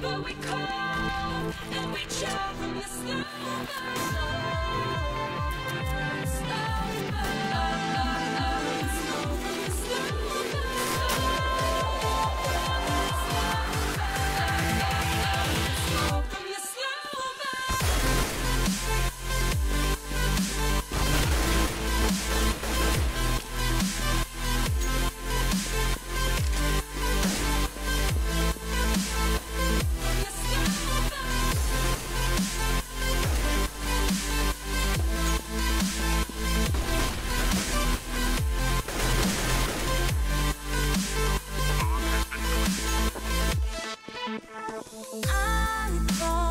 But we call and we choke from the I thought